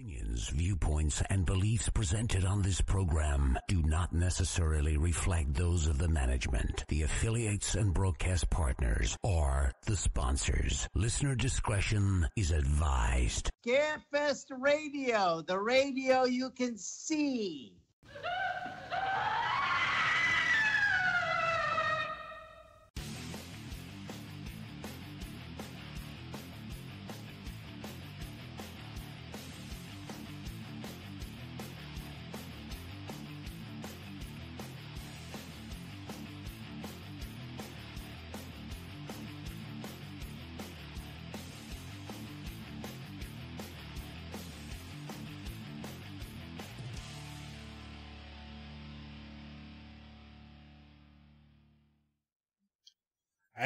Opinions, viewpoints, and beliefs presented on this program do not necessarily reflect those of the management, the affiliates and broadcast partners, or the sponsors. Listener discretion is advised. Scarefest Radio, the radio you can see.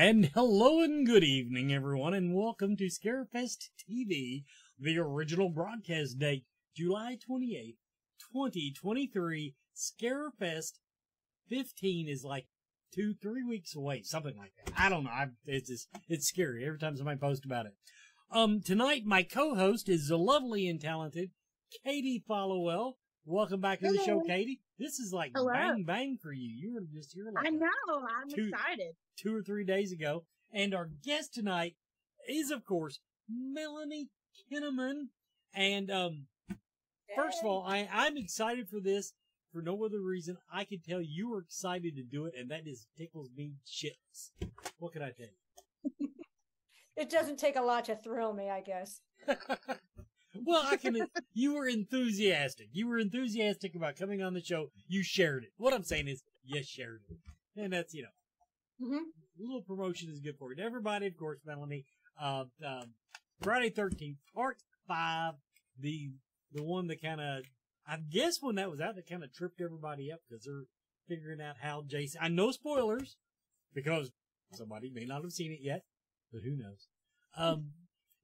And hello and good evening, everyone, and welcome to Scarefest TV, the original broadcast date, July 28th, 2023. Scarefest 15 is like two, three weeks away, something like that. I don't know. I, it's just, it's scary every time somebody posts about it. Um, tonight, my co-host is the lovely and talented Katie Followell. Welcome back to the show, Katie. This is like Hello. bang bang for you. You were just here like I know. I'm Two- excited. Two or three days ago. And our guest tonight is, of course, Melanie Kinnaman. And um, first of all, I, I'm excited for this for no other reason. I can tell you were excited to do it, and that just tickles me shitless. What can I tell you? It doesn't take a lot to thrill me, I guess. well, I can. You were enthusiastic. You were enthusiastic about coming on the show. You shared it. What I'm saying is, you shared it, and that's you know, hmm a little promotion is good for it. Everybody, of course, Melanie. Uh, um, Friday Thirteenth, Part Five, the the one that kind of, I guess when that was out, that kind of tripped everybody up because they're figuring out how Jason. I know spoilers because somebody may not have seen it yet, but who knows? Um,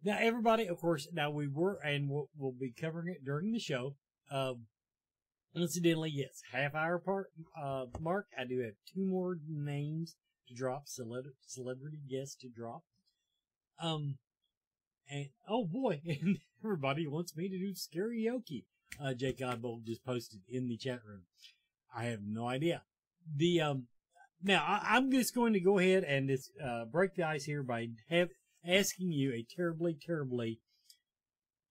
now everybody, of course, now we were and we'll, we'll be covering it during the show. Um, incidentally, yes, half hour part uh mark. I do have two more names to drop, celeb- celebrity guest to drop. Um, and oh boy, and everybody wants me to do karaoke. Uh, Jake Godbold just posted in the chat room. I have no idea. The um, now I, I'm just going to go ahead and just uh, break the ice here by have, asking you a terribly, terribly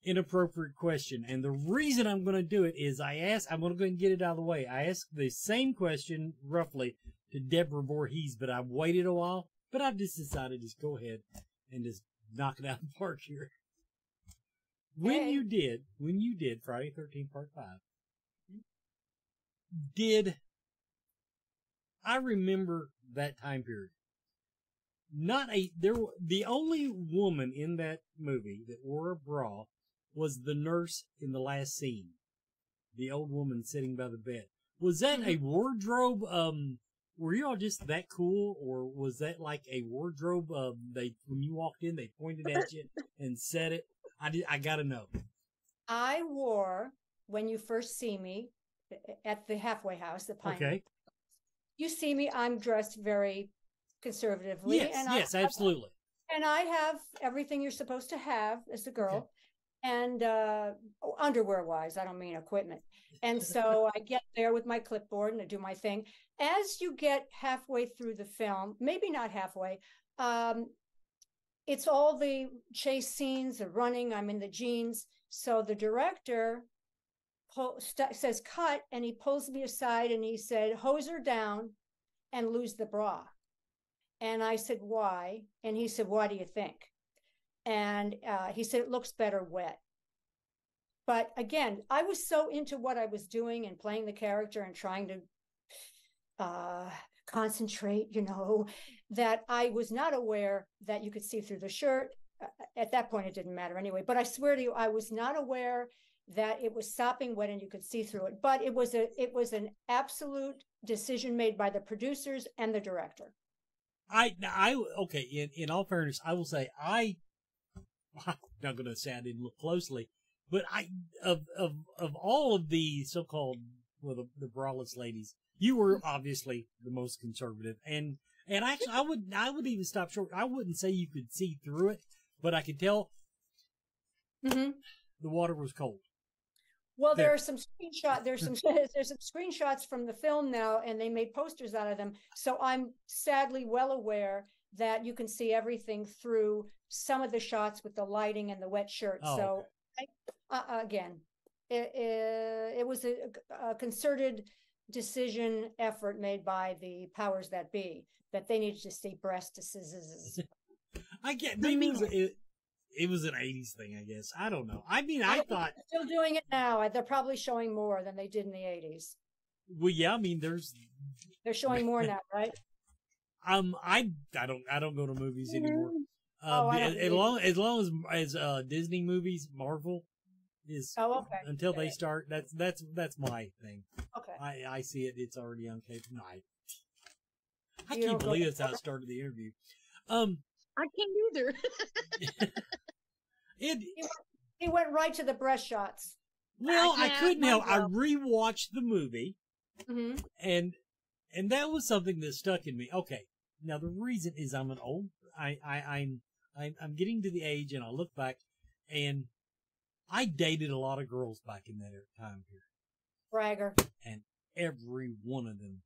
inappropriate question. And the reason I'm going to do it is I ask, I'm going to go and get it out of the way. I asked the same question roughly to Deborah Voorhees, but I waited a while. But I've just decided to just go ahead and just knock it out of the park here. When Okay. you did, when you did Friday 13th Part 5, did I remember that time period? Not a there. The only woman in that movie that wore a bra was the nurse in the last scene. The old woman sitting by the bed. Was that a wardrobe? Um, were you all just that cool, or was that like a wardrobe? Um, they when you walked in, they pointed at you and said it. I did. I gotta know. I wore, when you first see me at the halfway house, the Pine. Okay. You see me, I'm dressed very conservatively. Yes. and yes. I, absolutely. And I have everything you're supposed to have as a girl. And uh, underwear wise, I don't mean equipment. And so I get there with my clipboard and I do my thing. As you get halfway through the film, maybe not halfway, um, it's all the chase scenes, the running. I'm in the jeans. So the director pull, st- says cut, and he pulls me aside and he said, "Hose her down and lose the bra." And I said, "Why?" And he said, "Why do you think?" And uh, he said, "It looks better wet." But again, I was so into what I was doing and playing the character and trying to uh, concentrate, you know, that I was not aware that you could see through the shirt. Uh, At that point, it didn't matter anyway. But I swear to you, I was not aware that it was sopping wet and you could see through it. But it was a it was an absolute decision made by the producers and the director. I, I, okay. In in all fairness, I will say I. I'm not going to say I didn't look closely, but I of of of all of the so-called well the, the braless ladies, you were obviously the most conservative, and and actually I would I would even stop short. I wouldn't say you could see through it, but I could tell Mm-hmm. the water was cold. Well, there There- are some screenshots. There's some there's some screenshots from the film now, and they made posters out of them. So I'm sadly well aware that you can see everything through some of the shots with the lighting and the wet shirt. Oh, so I, uh, again, it, it, it was a, a concerted decision effort made by the powers that be that they needed to see breasts. I get maybe it was, it, it was an '80s thing. I guess I don't know. I mean, I thought, still doing it now. They're probably showing more than they did in the 80s. well, yeah. I mean, there's They're showing more now, right? Um, I I don't I don't go to movies anymore. Oh, Um, I as, as long as long as as uh Disney movies, Marvel is Oh, okay. until they start. That's that's that's my thing. Okay. I I see it. It's already on cable. No, I, I You can't believe to- that's how it started the interview. Um, I can't either. it He went right to the breast shots. well, I, can't couldn't help. I myself. rewatched the movie. hmm and and that was something that stuck in me. Okay, now the reason is I'm an old. I I I'm I'm, I'm getting to the age, and I look back, and I dated a lot of girls back in that time period. Bragger. And every one of them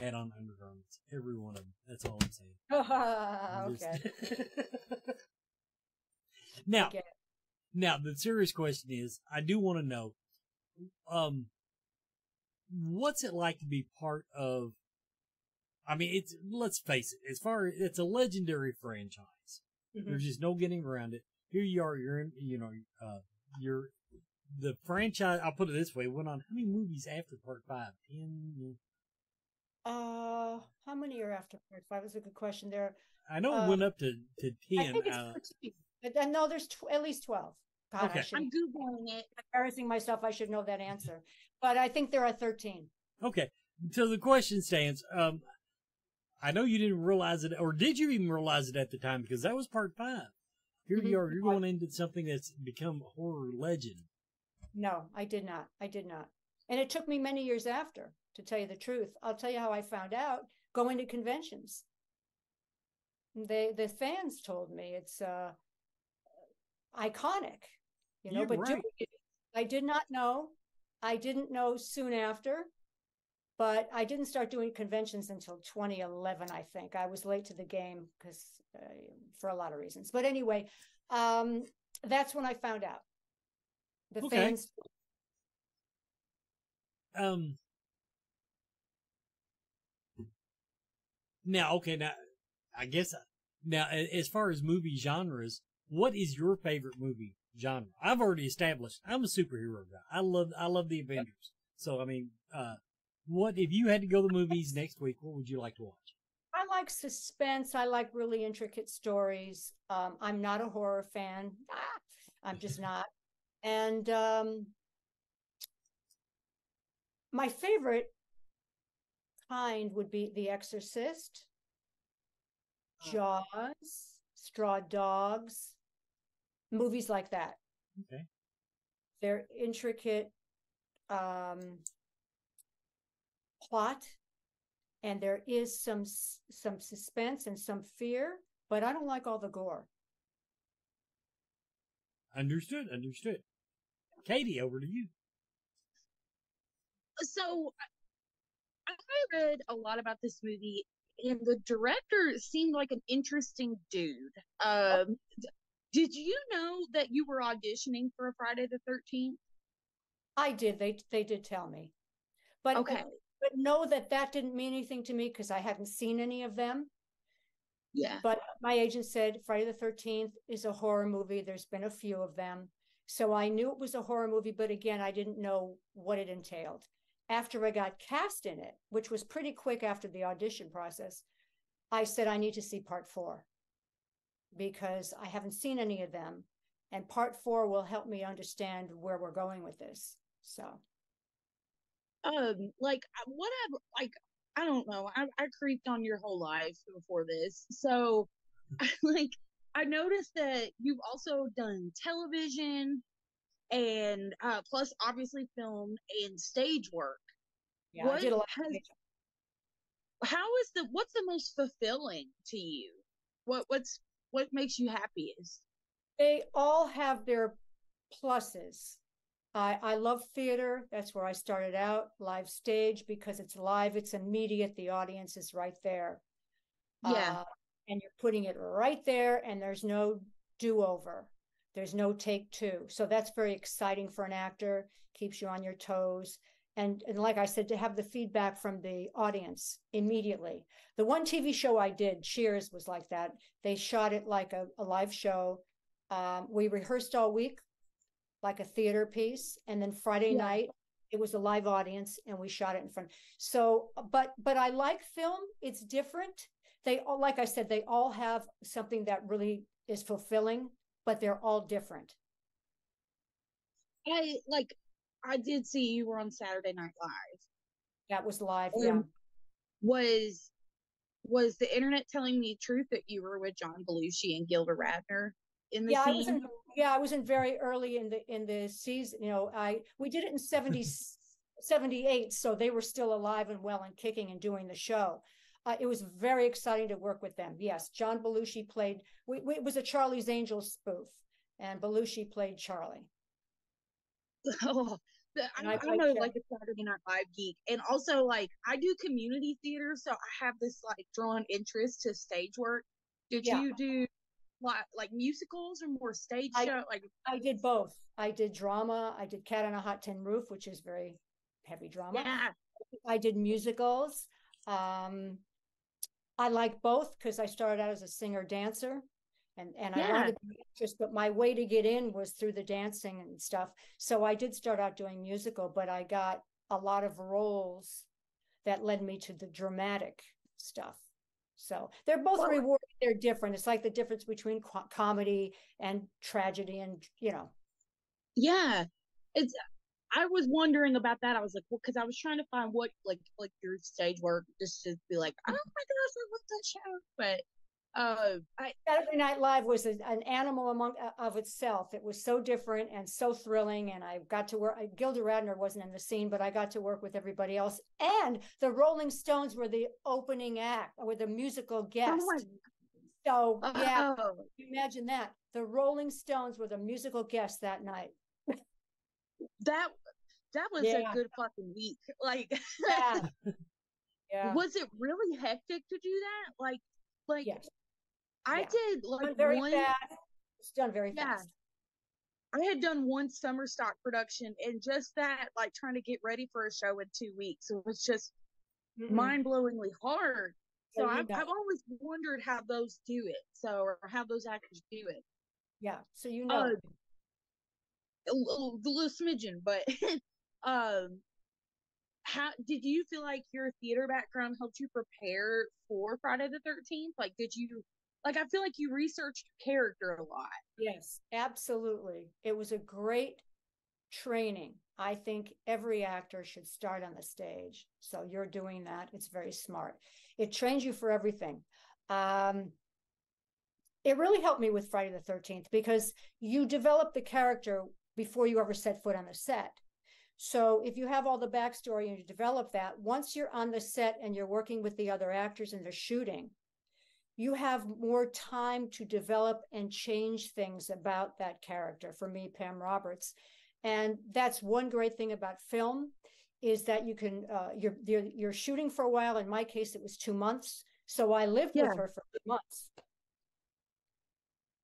had on undergarments. Every one of them. That's all I'm saying. I'm okay. now, it. now the serious question is, I do want to know, um, what's it like to be part of? I mean, it's let's face it. As far as it's a legendary franchise, Mhm. there's just no getting around it. Here you are. You're in. You know, uh, you're the franchise. I'll put it this way: went on how many movies after Part Five? Ten. Uh, how many are after part five? That's a good question. There, I know it Uh, went up to to ten. I ten. think it's uh, 13. But then, no, there's tw- at least twelve. God, I Okay. should I'm googling it. embarrassing myself. I should know that answer, but I think there are thirteen. Okay. So the question stands. Um, I know you didn't realize it, or did you even realize it at the time? Because that was part five. Here you Mhm. are. You're going into something that's become horror legend. No, I did not. I did not. And it took me many years after, to tell you the truth. I'll tell you how I found out going to conventions. They the fans told me it's uh iconic, you know, but right. doing it, I did not know. I didn't know soon after, but I didn't start doing conventions until 2011, I think. I was late to the game because uh, for a lot of reasons. But anyway, um, that's when I found out. The Okay. fans Um. Now, okay, now I guess now as far as movie genres, what is your favorite movie genre? I've already established I'm a superhero guy. I love I love the Avengers. So I mean, uh, what if you had to go to the movies next week? What would you like to watch? I like suspense. I like really intricate stories. Um, I'm not a horror fan. Ah, I'm just not. And um, my favorite kind would be The Exorcist. Jaws, Straw Dogs, movies like that. Okay. They're intricate um, plot, and there is some some suspense and some fear, but I don't like all the gore. Understood. Understood. Katie, over to you. So I I read a lot about this movie, and the director seemed like an interesting dude. Um, did you know that you were auditioning for a Friday the Thirteenth? I did. They they did tell me, but Okay. But know that that didn't mean anything to me because I hadn't seen any of them. Yeah. But my agent said Friday the 13th is a horror movie. There's been a few of them. So I knew it was a horror movie, but again, I didn't know what it entailed. After I got cast in it, which was pretty quick after the audition process, I said, I need to see part four because I haven't seen any of them. And part four will help me understand where we're going with this. So, um like I- what i've like i don't know i, I creeped on your whole life before this so like i noticed that you've also done television and uh plus obviously film and stage work. Yeah, I did a lot. has- how is the what's the most fulfilling to you? What what's what makes you happiest? They all have their pluses I, I love theater. That's where I started out, live stage, because it's live, it's immediate. The audience is right there. Yeah. Uh, and you're putting it right there, and there's no do over. There's no take two. So that's very exciting for an actor, keeps you on your toes. And, and like I said, to have the feedback from the audience immediately. The one TV show I did, Cheers, was like that. They shot it like a, a live show. Um, we rehearsed all week like a theater piece. And then friday Yeah. night it was a live audience and we shot it in front. So but but i like film. It's different. They all like i said they all have something that really is fulfilling but they're all different. I like I did see you were on Saturday Night Live. that was live Um, yeah. Was was the internet telling me the truth that you were with John Belushi and Gilda Radner in the yeah i was in yeah i was in very early in the in the season you know i we did it in 70 78 so they were still alive and well and kicking and doing the show uh, it was very exciting to work with them yes john belushi played we, we, it was a charlie's angels spoof and belushi played charlie oh, the, I'm, And I like a, that. like a Saturday Night Live geek, and also like I do community theater, so I have this like drawn interest to stage work. Did Yeah. you do like like musicals or more stage I- show? Like i did both i did drama i did cat on a hot tin roof which is very heavy drama yeah, I did musicals. Um, I like both because I started out as a singer dancer, and and I wanted to be an actress, but my way to get in was through the dancing and stuff. So I did start out doing musical, but I got a lot of roles that led me to the dramatic stuff. So they're both Well- rewarding. They're different. It's like the difference between co- comedy and tragedy, and you know, yeah. It's I was wondering about that. I was like, well, because I was trying to find what like like your stage work just to be like, oh my gosh, I love that show. But uh, I Saturday Night Live was a, an animal among uh, of itself. It was so different and so thrilling, and I got to work. Gilda Radner wasn't in the scene, but I got to work with everybody else. And the Rolling Stones were the opening act, were the musical guest. oh so uh, yeah, oh, imagine that. The Rolling Stones were the musical guest that night. that that was Yeah. a good fucking week. Like, Yeah, yeah. was it really hectic to do that? Like, like Yes. I yeah. did Done like very one. fast. It's done very Yeah. fast. I had done one summer stock production, and just that, like trying to get ready for a show in two weeks, it was just Mm-mm. mind blowingly hard. So I've. I've always wondered how those do it. So or how those actors do it. Yeah. So you know. Uh, a little, a little smidgen, but um, how did you feel like your theater background helped you prepare for Friday the Thirteenth? Like, did you like? I feel like you researched character a lot. Yes, absolutely. It was a great training. I think every actor should start on the stage. So you're doing that. It's very smart. It trains you for everything. Um, it really helped me with Friday the 13th because you develop the character before you ever set foot on the set. So if you have all the backstory and you develop that, once you're on the set and you're working with the other actors and they're shooting, you have more time to develop and change things about that character. For me, Pam Roberts, and that's one great thing about film is that you can uh, you're, you're you're shooting for a while. In my case, it was two months, so I lived Yeah. with her for two months.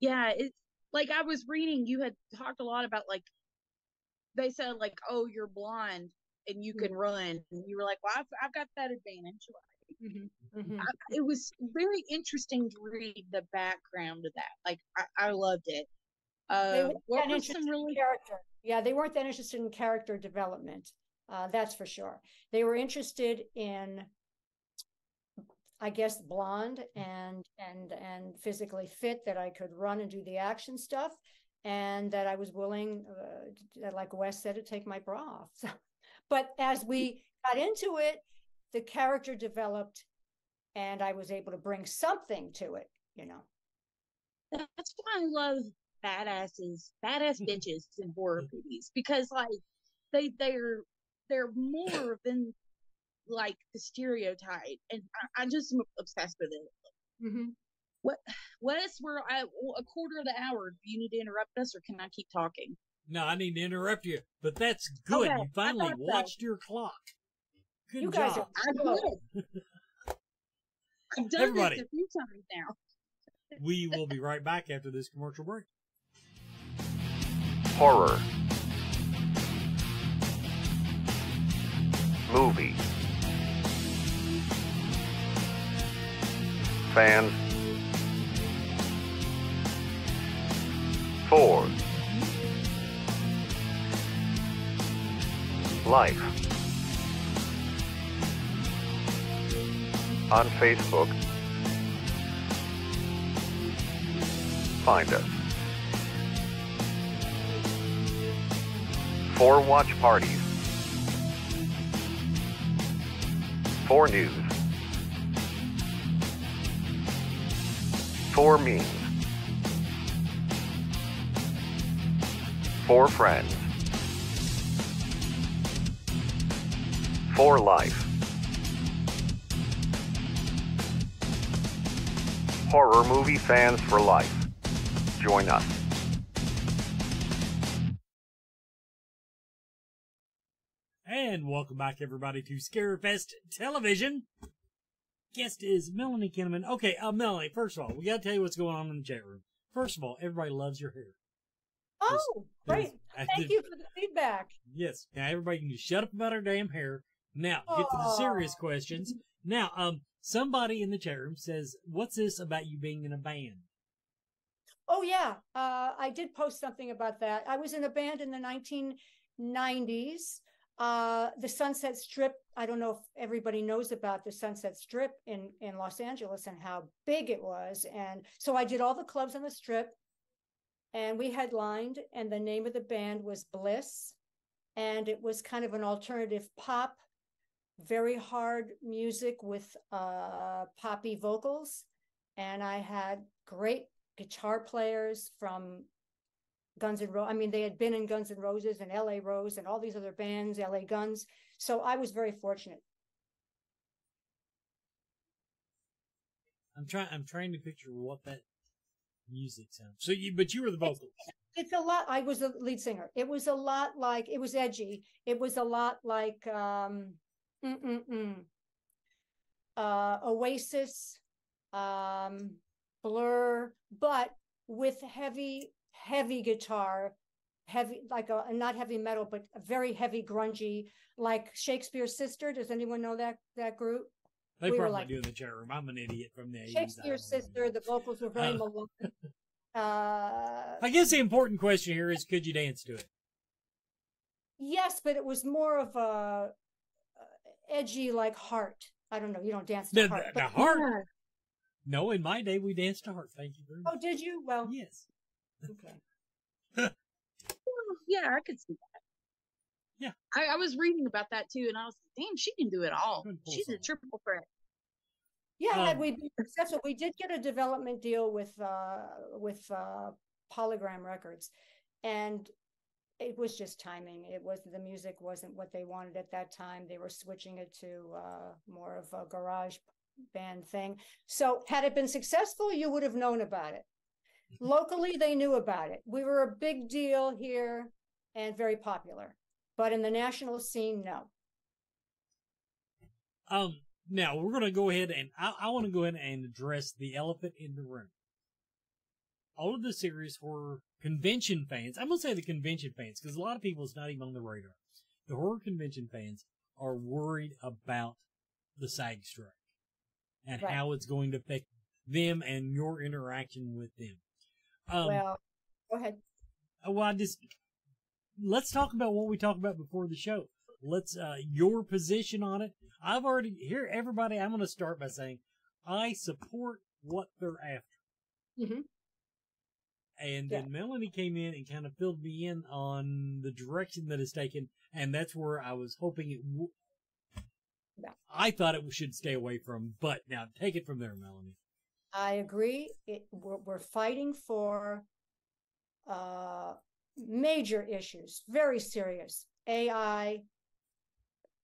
Yeah, it's like I was reading. You had talked a lot about like they said like, oh, you're blonde and you can run, and you were like, well, I've, I've got that advantage. Mhm. I, it was very interesting to read the background of that. Like I, I loved it. Uh, what were some really character. Yeah, they weren't that interested in character development. Uh, that's for sure. They were interested in, I guess, blonde and and and physically fit that I could run and do the action stuff, and that I was willing, uh, like Wes said, to take my bra off. So, but as we got into it, the character developed, and I was able to bring something to it. You know. that's why I love badasses, badass bitches in horror movies because like they they're they're more than like the stereotype, and I, I just am obsessed with it. Mm-hmm. Wes, we're at a quarter of the hour. Do you need to interrupt us, or can I keep talking? No, I need to interrupt you, but that's good. Okay, you finally thought so. watched your clock. Good You guys job. are I did. I've done Everybody. this a few times now. we will be right back after this commercial break. Horror, movie, fans, for life. On Facebook, find us. For watch parties. For news. For memes. For friends. For life. Horror movie fans for life. Join us. And welcome back, everybody, to Scarefest Television. Guest is Melanie Kinnaman. Okay, uh, Melanie, first of all, we got to tell you what's going on in the chat room. First of all, everybody loves your hair. Oh, great. Thank you for the feedback. Yes. Now everybody can just shut up about our damn hair. Now get to the serious questions. Now, um, somebody in the chat room says, "What's this about you being in a band?" Oh yeah, uh, I did post something about that. I was in a band in the 1990s. Uh, the Sunset Strip. I don't know if everybody knows about the Sunset Strip in in Los Angeles and how big it was. And so I did all the clubs on the Strip, and we headlined. And the name of the band was Bliss, and it was kind of an alternative pop, very hard music with uh, poppy vocals. And I had great guitar players from Guns and Roses. I mean, they had been in Guns and Roses and LA Rose and all these other bands, LA Guns. So I was very fortunate. I'm trying. I'm trying to picture what that music sounds. So you, but you were the vocals. It's a lot. I was the lead singer. It was a lot like it was edgy. It was a lot like um, mm-mm-mm. Uh, Oasis, um, Blur, but with heavy, heavy guitar, heavy like a not heavy metal, but a very heavy grungy, like Shakespeare's Sister. Does anyone know that that group? They we probably like- do in the chat room. I'm an idiot from the 80s. Shakespeare's. Sister. The vocals were very Uh. melodic. Uh, I guess the important question here is, could you dance to it? Yes, but it was more of a uh, edgy, like heart. I don't know. You don't dance to The, heart. the, the heart. Yeah. No, in my day we danced to heart. Thank you very much. Oh, did you? Well, Yes. Okay. Well, yeah, I could see that. Yeah. I, I was reading about that too, and I was like, damn, she can do it all. She's a something. triple threat. Yeah, had Um, we been successful, we did get a development deal with uh with uh Polygram Records, and it was just timing. It was the music wasn't what they wanted at that time. They were switching it to uh more of a garage band thing. So had it been successful, you would have known about it. Locally, they knew about it. We were a big deal here and very popular, but in the national scene, no. Um, now we're going to go ahead and I, I want to go ahead and address the elephant in the room. All of the series for convention fans, I'm going to say the convention fans because a lot of people it's not even on the radar. The horror convention fans are worried about the SAG strike and Right. how it's going to affect them and your interaction with them. Um, well, go ahead. uh, well, I just let's talk about what we talked about before the show. Let's uh your position on it. I've already here everybody. I'm going to start by saying I support what they're after. Mhm. And Yeah. then Melanie came in and kind of filled me in on the direction that is it's taken, and that's where I was hoping it. W- Yeah. I thought it should stay away from, but now take it from there, Melanie. I agree. It, we're, we're fighting for uh, major issues, very serious. AI,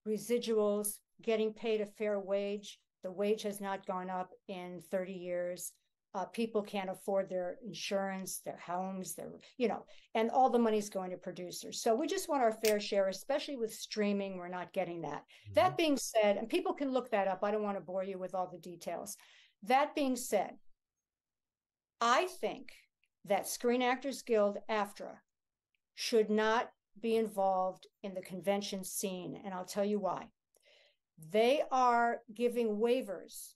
residuals, getting paid a fair wage. The wage has not gone up in 30 years. uh, people can't afford their insurance, their homes, their, you know, and all the money's going to producers. So we just want our fair share, especially with streaming. We're not getting that. Mm-hmm. That being said, and people can look that up. I don't want to bore you with all the details. That being said, I think that Screen Actors Guild, AFTRA, should not be involved in the convention scene. And I'll tell you why. They are giving waivers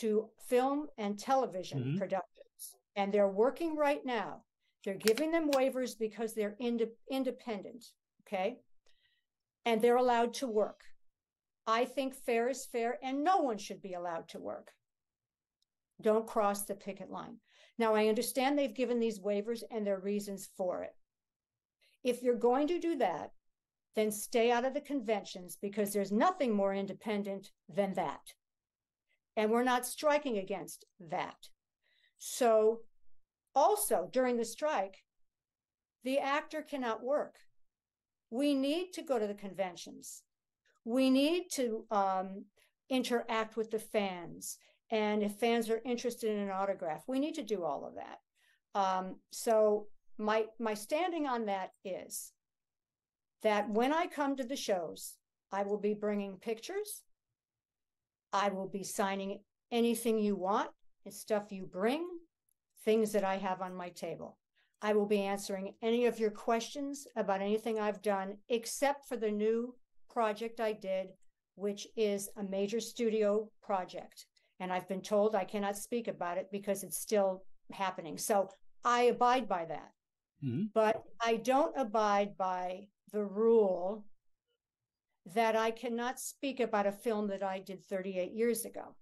to film and television mm-hmm. productions. And they're working right now. They're giving them waivers because they're ind- independent. Okay. And they're allowed to work. I think fair is fair, and no one should be allowed to work. Don't cross the picket line. Now, I understand they've given these waivers and their reasons for it. If you're going to do that, then stay out of the conventions because there's nothing more independent than that. And we're not striking against that. So, also during the strike, the actor cannot work. We need to go to the conventions. We need to um, interact with the fans. And if fans are interested in an autograph, we need to do all of that. Um, so my my standing on that is that when I come to the shows, I will be bringing pictures. I will be signing anything you want. It's stuff you bring, things that I have on my table. I will be answering any of your questions about anything I've done, except for the new project I did, which is a major studio project. And I've been told I cannot speak about it because it's still happening. So I abide by that. Mm-hmm. But I don't abide by the rule that I cannot speak about a film that I did 38 years ago.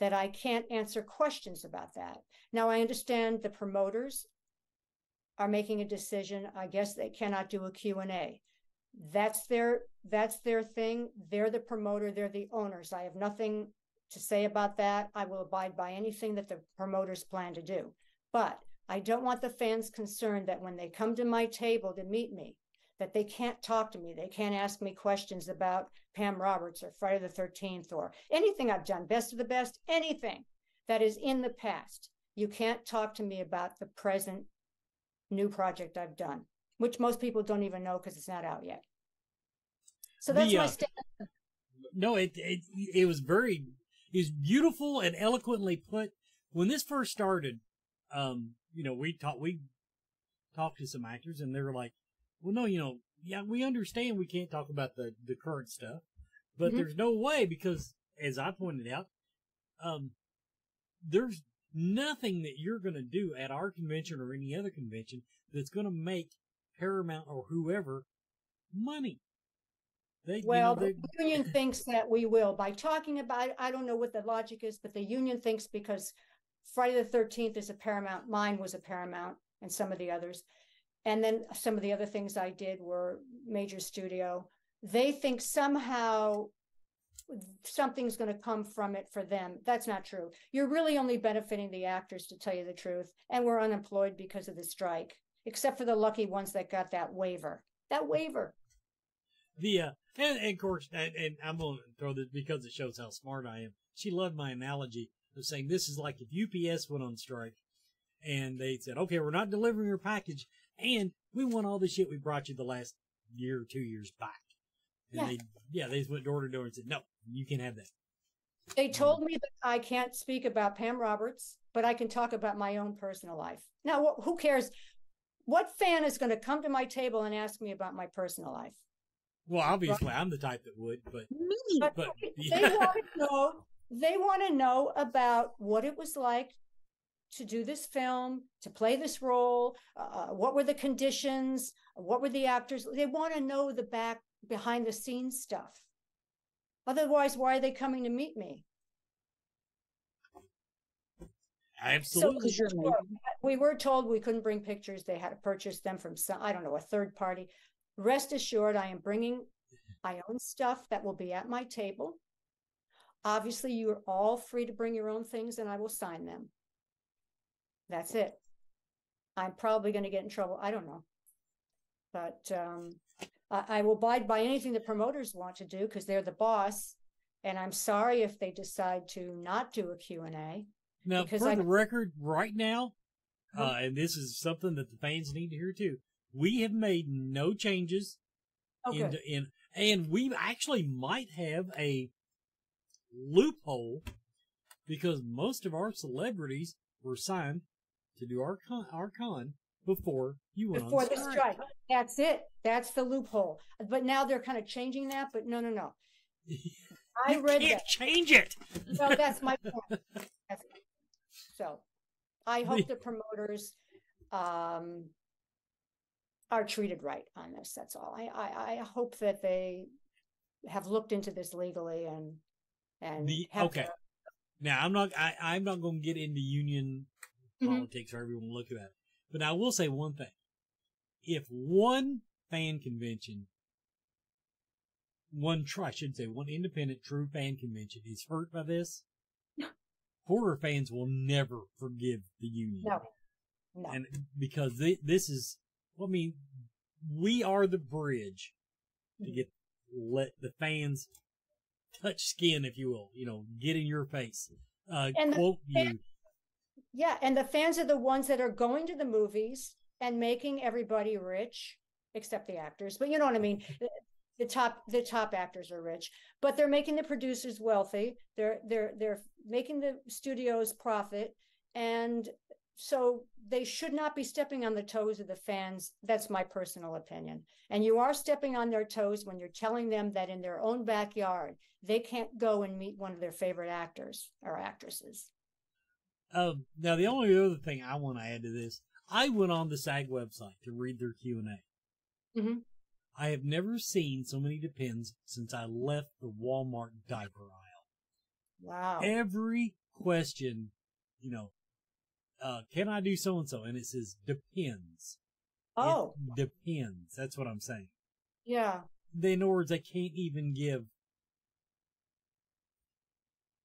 That I can't answer questions about that. Now I understand the promoters are making a decision. I guess they cannot do a Q&A. That's their that's their thing. They're the promoter, they're the owners. I have nothing to say about that. I will abide by anything that the promoters plan to do. But I don't want the fans concerned that when they come to my table to meet me, that they can't talk to me. They can't ask me questions about Pam Roberts or Friday the 13th or anything I've done, best of the best, anything that is in the past. You can't talk to me about the present new project I've done, which most people don't even know because it's not out yet. So that's the, uh, my stand. No, it, it it was very was beautiful and eloquently put. When this first started, um, you know, we talked we talked to some actors and they were like, well, no, you know, yeah, we understand we can't talk about the, the current stuff, but mm-hmm. there's no way because, as I pointed out, um, there's nothing that you're going to do at our convention or any other convention that's going to make Paramount or whoever money. They, well, you know, the union thinks that we will by talking about. I don't know what the logic is, but the union thinks because Friday the 13th is a Paramount. Mine was a Paramount, and some of the others. And then some of the other things I did were major studio. They think somehow something's going to come from it for them. That's not true. You're really only benefiting the actors, to tell you the truth. And we're unemployed because of the strike, except for the lucky ones that got that waiver. That waiver. The uh, and, and of course, and, and I'm going to throw this because it shows how smart I am. She loved my analogy of saying this is like if UPS went on strike and they said, okay, we're not delivering your package and we want all the shit we brought you the last year or two years back. And yeah. they, yeah, they just went door to door and said, no, you can't have that. They told me that I can't speak about Pam Roberts, but I can talk about my own personal life. Now, who cares? What fan is going to come to my table and ask me about my personal life? Well, obviously. I'm the type that would, but, me. but, but yeah. they want to know they want to know about what it was like to do this film, to play this role. Uh, what were the conditions? What were the actors? They want to know the back behind the scenes stuff. Otherwise, why are they coming to meet me? Absolutely. So, we were told we couldn't bring pictures. They had to purchase them from some, I don't know, a third party. Rest assured, I am bringing my own stuff that will be at my table. Obviously, you are all free to bring your own things and I will sign them. That's it. I'm probably going to get in trouble. I don't know. But um, I, I will abide by anything the promoters want to do because they're the boss. And I'm sorry if they decide to not do a Q&A. Now, Because for I- the record, right now, uh, and this is something that the fans need to hear too. We have made no changes Oh, in, in and we actually might have a loophole because most of our celebrities were signed to do our con, our con before you went Before on the strike. strike. That's it. That's the loophole. But now they're kind of changing that, but no, no, no. I you read can't that. change it. No, that's my point. That's- So I hope The- the promoters um are treated right on this. That's all. I, I, I hope that they have looked into this legally and and The- okay. Now I'm not I, I'm not going to get into union Mhm. politics or everyone look at it, but I will say one thing: if one fan convention, one try I should say one independent true fan convention is hurt by this, horror fans will never forgive the union. No. No. and because thi- this is, I mean, we are the bridge to get let the fans touch skin, if you will, you know, get in your face, uh, And quote fan- you. Yeah, and the fans are the ones that are going to the movies and making everybody rich, except the actors. But you know what I mean. The, the top the top actors are rich, but they're making the producers wealthy. They're they're they're making the studios profit, and so they should not be stepping on the toes of the fans. That's my personal opinion. And you are stepping on their toes when you're telling them that in their own backyard they can't go and meet one of their favorite actors or actresses. Um, now the only other thing I want to add to this, I went on the SAG website to read their Q and A. Mhm. I have never seen so many depends since I left the Walmart diaper aisle. Wow. Every question, you know, uh, can I do so and so? And it says depends. It Oh, depends. That's what I'm saying. yeah. They, in other words, I can't even give.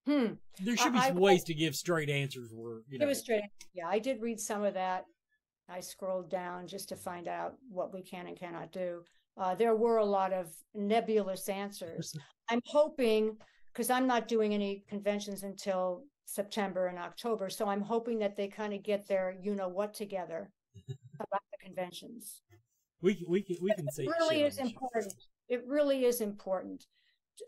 Hmm. There should be I- some I- ways to give straight answers. Where you know, Give us straight. Yeah, I did read some of that. I scrolled down just to find out what we can and cannot do. Uh, there were a lot of nebulous answers. I'm hoping, because I'm not doing any conventions until September and October, so I'm hoping that they kind of get their you know what together about the conventions. we can- we can we can say It really is important. It really is important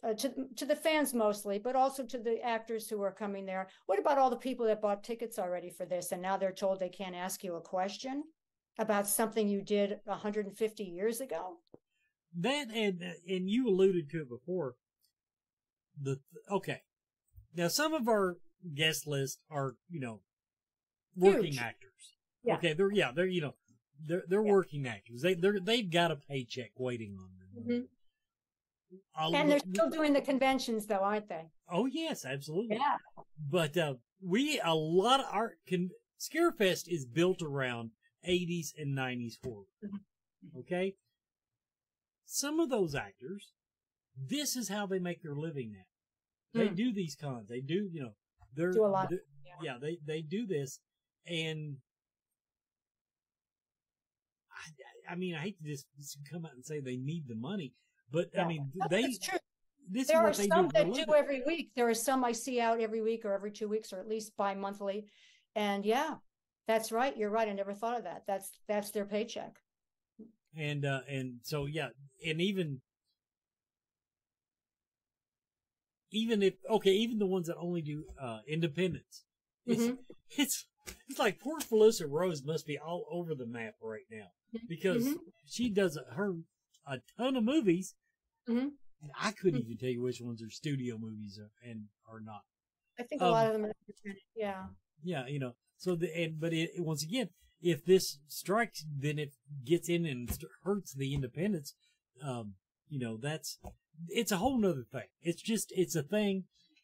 uh, to to the fans mostly, but also to the actors who are coming there. What about all the people that bought tickets already for this, and now they're told they can't ask you a question about something you did 150 years ago? That and and you alluded to it before. The okay, now some of our guest list are you know working Huge. actors. Yeah. Okay, they're yeah they're you know they're they're Yeah. working actors. They they're they've got a paycheck waiting on them. Mhm. A And they're still doing the conventions, though, aren't they? oh yes, absolutely. Yeah. But uh, we a lot of our con- Scarefest is built around 80s and 90s horror. Mm-hmm. Okay, some of those actors, this is how they make their living now. They Mm. do these cons. They do, you know, they're Do a lot. they're- yeah, they they do this, and I, I mean, I hate to just, come out and say they need the money, but I mean, No, they that's true. this There is are what they some do. that do every week. There are some I see out every week or every two weeks or at least bi-monthly. And yeah, that's right. You're right. I never thought of that. That's that's their paycheck. and uh and so yeah and even even if okay even the ones that only do uh independence it's Mhm. it's it's like poor Felissa Rose must be all over the map right now because Mhm. she does a, her a ton of movies Mhm. and I couldn't even tell you which ones are studio movies or, and are not I think a Um, lot of them are. Yeah. yeah you know so the and but it once again if this strikes then it gets in and hurts the independents um you know that's it's a whole nother thing it's just it's a thing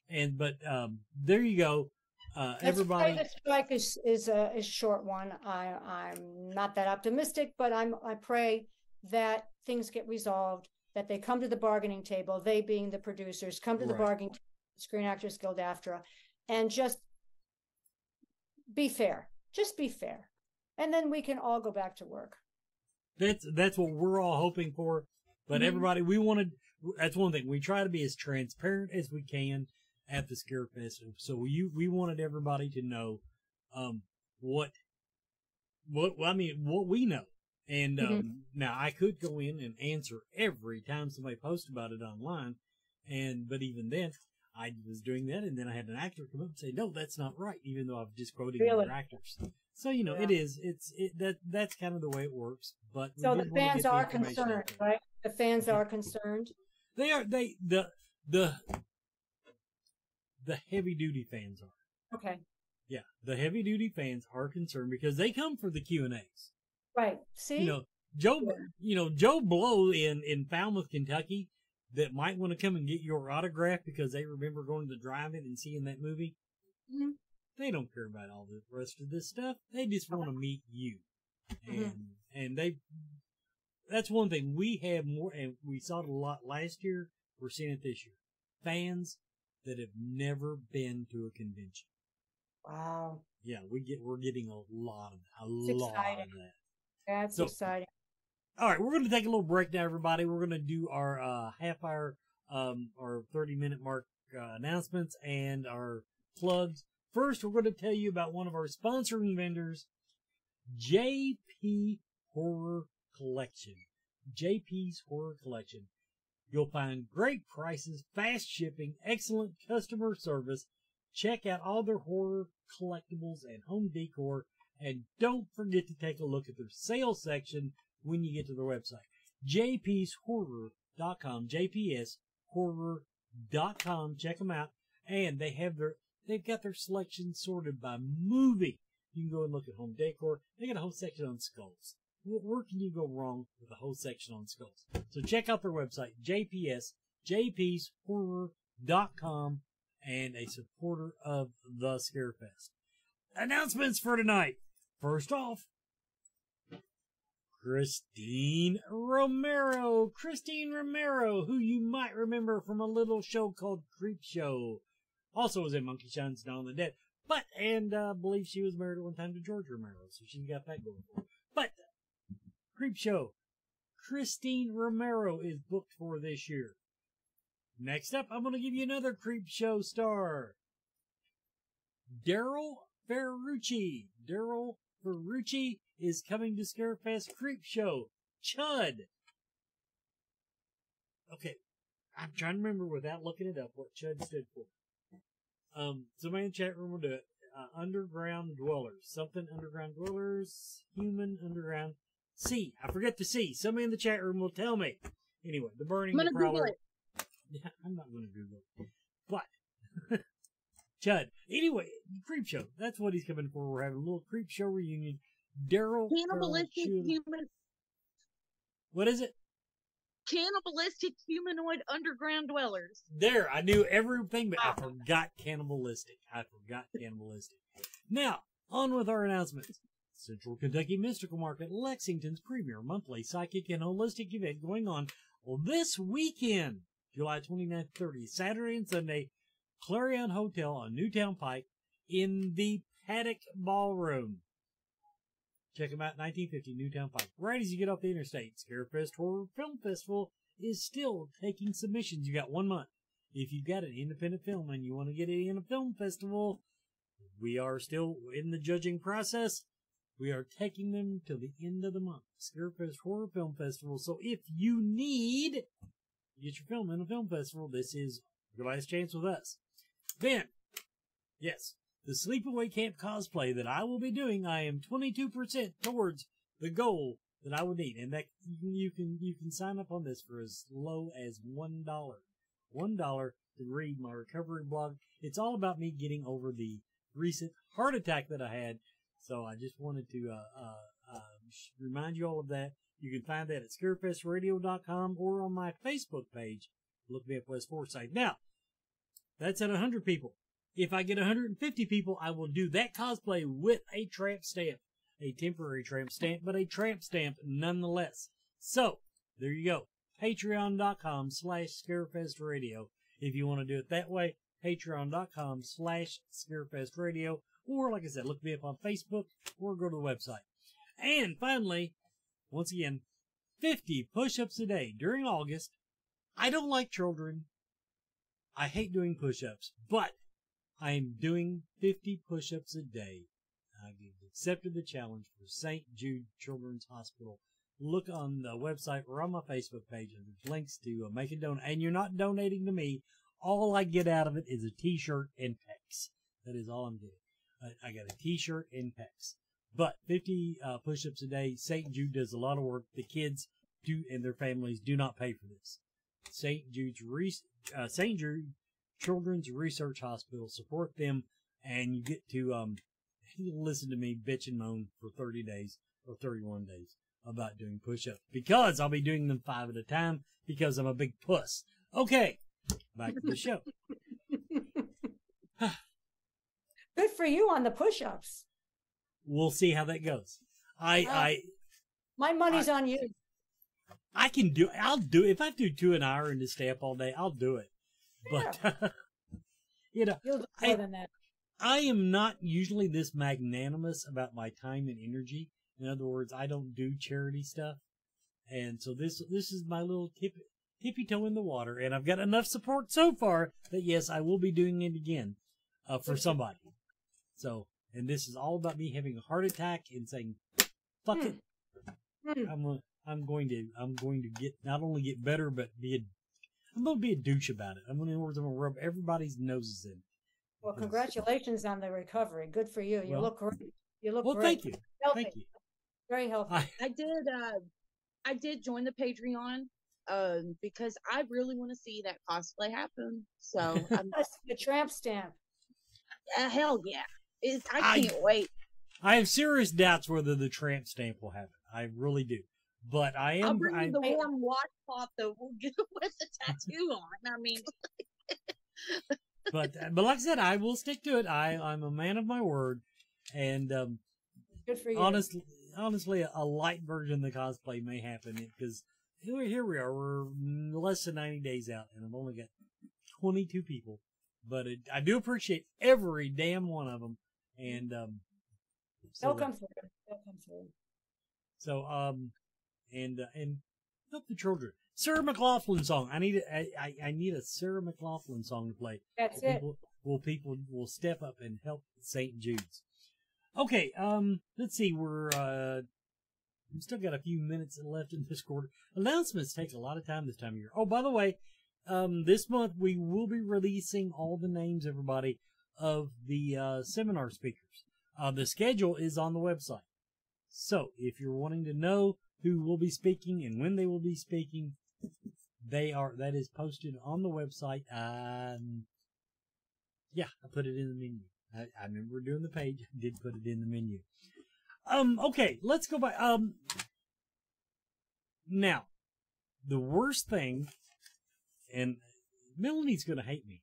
and but um there you go uh everybody the strike is is a a short one. I I'm not that optimistic, but I'm I pray that things get resolved, that they come to the bargaining table, they being the producers, come to the bargaining table, Screen Actors Guild AFTRA, and just be fair. Just be fair. And then we can all go back to work. that's that's what we're all hoping for but Mhm. everybody we wanted that's one thing we try to be as transparent as we can at the Scarefest. So you, we wanted everybody to know, um, what, what, I mean, what we know. And, um, Mhm. now I could go in and answer every time somebody posts about it online. And, but even then, I was doing that, and then I had an actor come up and say, "No, that's not right," even though I've just quoted Really? other actors. So you know, Yeah. it is. It's it that that's kind of the way it works. But So the fans are concerned, right? The fans are concerned. They are. They the the the heavy duty fans are. Okay, Yeah, the heavy duty fans are concerned because they come for the Q and A's. right. See, You know, Joe. Yeah. You know, Joe Blow in in Falmouth, Kentucky, that might want to come and get your autograph because they remember going to the drive-in and seeing that movie. Mhm. They don't care about all the rest of this stuff. They just want to meet you, and and they. That's one thing we have more, and we saw it a lot last year. We're seeing it this year. Fans that have never been to a convention. wow, Yeah, we get we're getting a lot of a It's lot exciting. of that. that's So- exciting. All right, we're going to take a little break now, everybody. We're going to do our uh, half hour um, or 30 minute mark uh, announcements and our plugs. First, we're going to tell you about one of our sponsoring vendors, JP Horror Collection. JP's Horror Collection. You'll find great prices, fast shipping, excellent customer service. Check out all their horror collectibles and home decor. And don't forget to take a look at their sales section when you get to their website. jpshorror.com, jpshorror.com. Check them out. And they have their, they've got their selection sorted by movie. You can go and look at home decor. They got a whole section on skulls. Where, can you go wrong with a whole section on skulls? So check out their website, jps, jpshorror.com, and a supporter of the Scarefest. Announcements for tonight. First off, Christine Romero. Christine Romero, who you might remember from a little show called Creepshow. Also was in Monkey Shines Dawn of the Dead. But, and uh, believe she was married one time to George Romero, so she's got that going for her. But, Creepshow. Christine Romero is booked for this year. Next up, I'm going to give you another Creepshow star. Daryl Ferrucci. Daryl Ferrucci is coming to Scarefest Creepshow. Chud. Okay, I'm trying to remember without looking it up what Chud stood for. Um, somebody in the chat room will do it. Uh, underground dwellers. Something underground dwellers. Human underground. C. I forget the C. Somebody in the chat room will tell me. Anyway, the burning, I'm gonna Google prowler. it. Yeah, I'm not going to Google it. But, Chud. Anyway, Creepshow. That's what he's coming for. We're having a little Creepshow reunion. Daryl. Cannibalistic human, What is it? cannibalistic humanoid underground dwellers. There, I knew everything, but I ah. forgot cannibalistic. I forgot cannibalistic. Now, on with our announcements. Central Kentucky Mystical Market, Lexington's premier monthly psychic and holistic event going on this weekend, July 29th, 30th, Saturday and Sunday, Clarion Hotel on Newtown Pike in the Paddock Ballroom. Check them out, 1950 Newtown Pike. Right as you get off the interstate, Scarefest Horror Film Festival is still taking submissions. You got one month. If you've got an independent film and you want to get it in a film festival, we are still in the judging process. We are taking them till the end of the month. Scarefest Horror Film Festival. So if you need get your film in a film festival, this is your last chance with us. Then, yes, the Sleepaway Camp cosplay that I will be doing, I am 22% towards the goal that I would need. And that you can, you can sign up on this for as low as $1. $1 to read my recovery blog. It's all about me getting over the recent heart attack that I had. So I just wanted to, uh, uh, uh, remind you all of that. You can find that at scarefestradio.com or on my Facebook page. Look me up West Forsyth. Now, that's at 100 people. If I get 150 people, I will do that cosplay with a tramp stamp. A temporary tramp stamp, but a tramp stamp nonetheless. So, there you go. Patreon.com slash scarefestradio. If you want to do it that way, patreon.com slash scarefestradio. Or, like I said, look me up on Facebook or go to the website. And finally, once again, 50 push-ups a day during August. I don't like children. I hate doing push-ups, but I am doing 50 push-ups a day. I've accepted the challenge for St. Jude Children's Hospital. Look on the website or on my Facebook page, there's links to uh, make a donation. And you're not donating to me. All I get out of it is a T-shirt and pecs. That is all I'm getting. I, got a T-shirt and pecs. But 50 uh, push-ups a day. St. Jude does a lot of work. The kids do and their families do not pay for this. St. Jude's Re- uh, St. Jude Children's Research Hospital support them, and you get to um listen to me bitch and moan for 30 days or 31 days about doing push-ups because I'll be doing them five at a time because I'm a big puss. Okay, back to the show. Good for you on the push-ups. We'll see how that goes. I Well, I My money's on you. I can do. I'll do if I do two an hour and to stay up all day. I'll do it. But you know, You'll do I- than that. I am not usually this magnanimous about my time and energy. In other words, I don't do charity stuff, and so this this is my little tip, tippy toe in the water, and I've got enough support so far that yes, I will be doing it again uh, for somebody. So, and this is all about me having a heart attack and saying, "Fuck it." Hmm. I'm a, I'm going to I'm going to get not only get better, but be a I'm going to be a douche about it. I'm going to, in words, I'm going to rub everybody's noses in. Well, congratulations on the recovery. Good for you. You Well- look great. You look Well, great. thank you, Healthy. thank you. Very healthy. I, I did. Uh, I did join the Patreon um, because I really want to see that cosplay happen. So, I'm, the tramp stamp. uh, hell yeah! It, I I- can't wait. I have serious doubts whether the tramp stamp will happen. I really do. But I am. I'll am. bring I, you the warm washcloth that will get with the tattoo on. I mean, but but like I said, I will stick to it. I I'm a man of my word, and um, Good for you. honestly, honestly, a light version of the cosplay may happen because here, here we are. We're less than ninety days out, and I've only got twenty two people. But it, I do appreciate every damn one of them, and um, so They'll come through. They'll come through. So, um, and, uh, and help the children. Sarah McLachlan song. I need a, I, I, I need a Sarah McLachlan song to play. That's Will it. people, will people will step up and help St. Jude's. Okay, um, let's see. We're, uh, we've still got a few minutes left in this quarter. Announcements take a lot of time this time of year. Oh, by the way, um, this month we will be releasing all the names, everybody, of the, uh, seminar speakers. Uh, the schedule is on the website. So, if you're wanting to know who will be speaking and when they will be speaking, they are, that is posted on the website. Um, yeah, I put it in the menu. I, I remember doing the page. I did put it in the menu. Um, okay, let's go by, um, now, the worst thing, and Melanie's gonna hate me.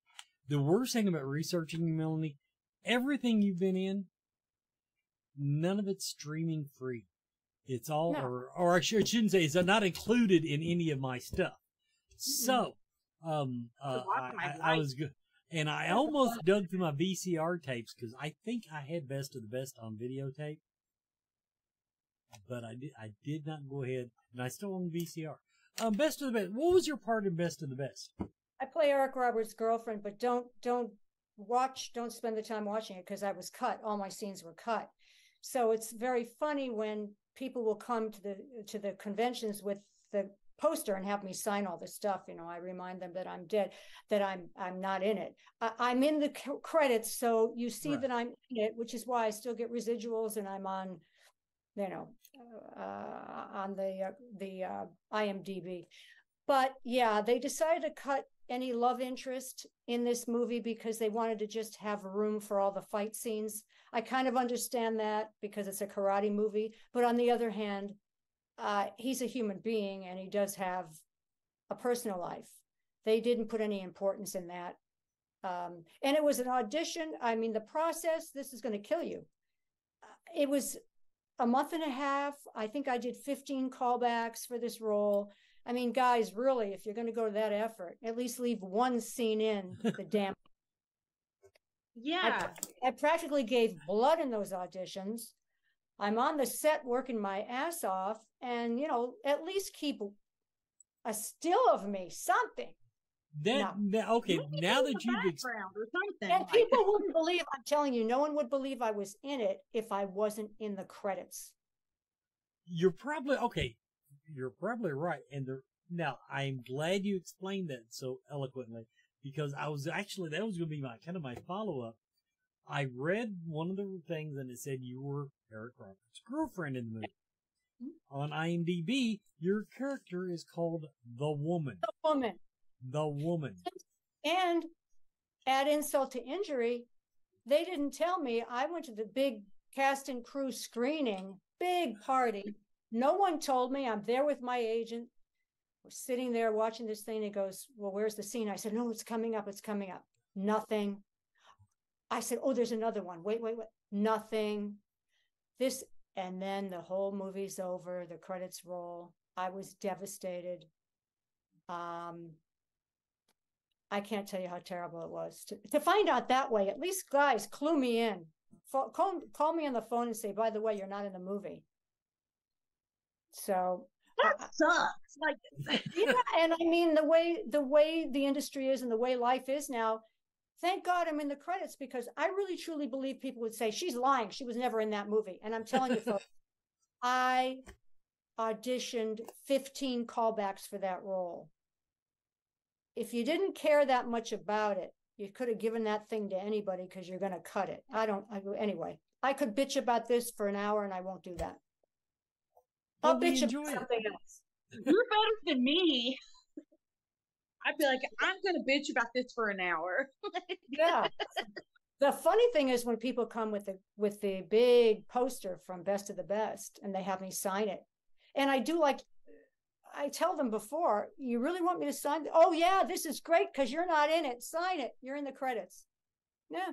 The worst thing about researching you, Melanie, everything you've been in, none of it's streaming free. It's all, No. or, or I should, shouldn't say, it's not included in any of my stuff. So, um, uh, I, I, I was good. And I almost dug through my VCR tapes because I think I had Best of the Best on videotape. But I did, I did not go ahead, and I still own VCR. Um, Best of the Best. What was your part in Best of the Best? I play Eric Roberts' girlfriend, but don't don't watch. Don't spend the time watching it because I was cut. All my scenes were cut. So it's very funny when people will come to the to the conventions with the poster and have me sign all this stuff. You know, I remind them that I'm dead, that I'm I'm not in it. I, I'm in the c- credits, so you see Right. that I'm in it, which is why I still get residuals and I'm on, you know, uh, on the uh, the uh, IMDb. But yeah, they decided to cut any love interest in this movie because they wanted to just have room for all the fight scenes. I kind of understand that because it's a karate movie, but on the other hand, uh, he's a human being and he does have a personal life. They didn't put any importance in that. Um, and it was an audition. I mean, the process, this is going to kill you. Uh, It was a month and a half. I think I did 15 callbacks for this role. I mean, guys, really, if you're going to go to that effort, at least leave one scene in the damn. Yeah. I practically gave blood in those auditions. I'm on the set working my ass off, and you know, at least keep a still of me, something. That, No. that- okay. Maybe Now that you've ex- background or something. And like- people wouldn't believe, I'm telling you, no one would believe I was in it if I wasn't in the credits. you're probably okay. You're probably right. And the now I'm glad you explained that so eloquently because I was actually that was going to be my kind of my follow up. I read one of the things and it said you were Eric Roberts' girlfriend in the movie. On IMDb, your character is called the woman. The woman. The woman. And add insult to injury, they didn't tell me. I went to the big cast and crew screening, big party. No one told me. I'm there with my agent. We're sitting there watching this thing. He goes, Well, where's the scene? I said, No, it's coming up. It's coming up. Nothing. I said, Oh, there's another one. Wait, wait, wait. Nothing. This, and then the whole movie's over. The credits roll. I was devastated. Um, I can't tell you how terrible it was to, to find out that way. At least, guys, clue me in. Pho- call, call me on the phone and say, by the way, you're not in the movie. So, that sucks. Like yeah, and I mean the way the way the industry is and the way life is now. Thank God I'm in the credits because I really truly believe people would say she's lying. She was never in that movie, and I'm telling you, folks, I auditioned 15 callbacks for that role. If you didn't care that much about it, you could have given that thing to anybody because you're going to cut it. I don't. I, anyway, I could bitch about this for an hour, and I won't do that. I'll But bitch enjoy about it. something else. you're better than me. I'd be like, I'm gonna bitch about this for an hour. yeah. The funny thing is when people come with the with the big poster from Best of the Best and they have me sign it. And I do like I tell them before, you really want me to sign? Oh yeah, this is great because you're not in it. Sign it. You're in the credits. Yeah.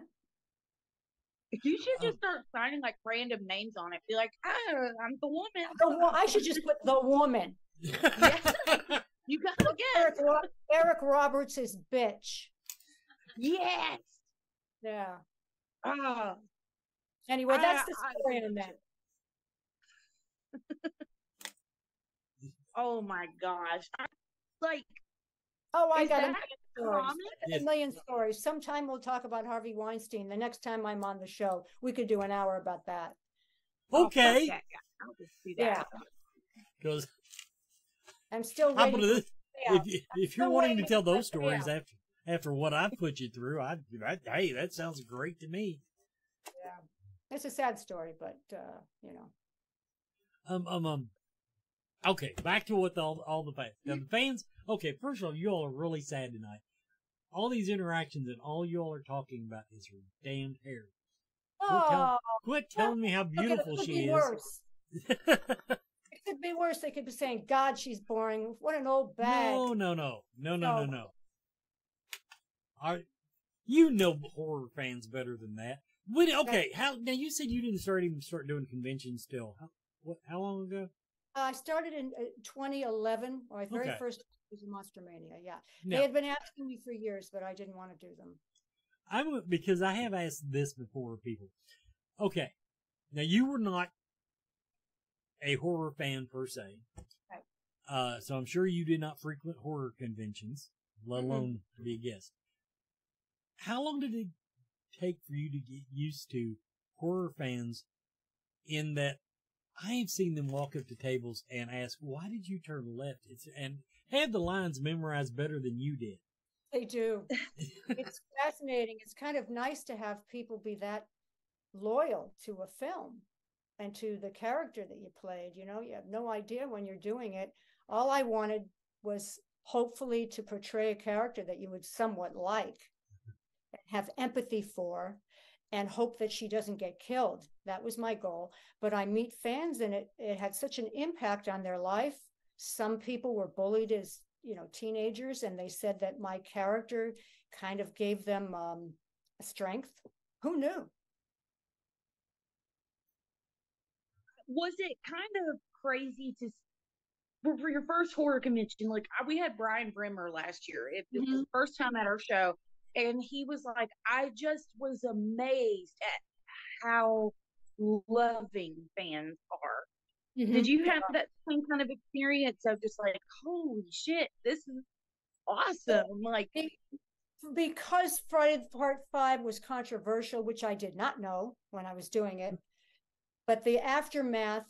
You should Um, just start signing like random names on it. Be like, oh, I'm the woman. The, wo- I should just put the woman. You got to Eric. Ro- Eric Roberts is bitch. Yes. Yeah. Ah. Anyway, that's I- the I- story on that. Oh my gosh. I, like, Oh, I got that stories. common? Yes. a million stories. Sometime we'll talk about Harvey Weinstein. The next time I'm on the show, we could do an hour about that. Oh, okay. that guy. I'll just do Yeah. that. Because I'm still I'm waiting. gonna, for if, if, if you're wanting way to tell those stories out. after after what I've put you through, I, I hey, that sounds great to me. Yeah, it's a sad story, but uh, you know. Um, um, um. Okay, back to what the, all, all the fans. Now the fans. Okay, first of all, you all are really sad tonight. All these interactions and all you all are talking about is her damned hair. Quit tell- Oh, Quit telling me how look at it, beautiful could she be is. worse. It could be worse. They could be saying, "God, she's boring. What an old bag." no, no, no, no, no, no, No. no. Are you know horror fans better than that? When, okay, how now? You said you didn't start even start doing conventions still. How, what? How long ago? I started in uh, 2011. My very Okay. first was Monster Mania. Yeah, Now, they had been asking me for years, but I didn't want to do them. I'm because I have asked this before people. Okay, now you were not a horror fan per se, Right. uh, so I'm sure you did not frequent horror conventions, let alone be a guest. How long did it take for you to get used to horror fans? In that, I have seen them walk up to tables and ask, "Why did you turn left?" It's and have the lines memorized better than you did. They do. it's fascinating. It's kind of nice to have people be that loyal to a film and to the character that you played. You know, you have no idea when you're doing it. All I wanted was hopefully to portray a character that you would somewhat like, have empathy for, and hope that she doesn't get killed. That was my goal. But I meet fans and it it had such an impact on their life. Some people were bullied as you know teenagers and they said that my character kind of gave them um strength who knew Was it kind of crazy to for, your first horror convention? Like we had Brian Brimmer last year. It, it was the first time at our show, and he was like, "I just was amazed at how loving fans are." Mm-hmm. Did you have that same kind of experience of just like, "Holy shit, this is awesome. Like, because Friday Part Five was controversial, which I did not know when I was doing it, but the aftermath,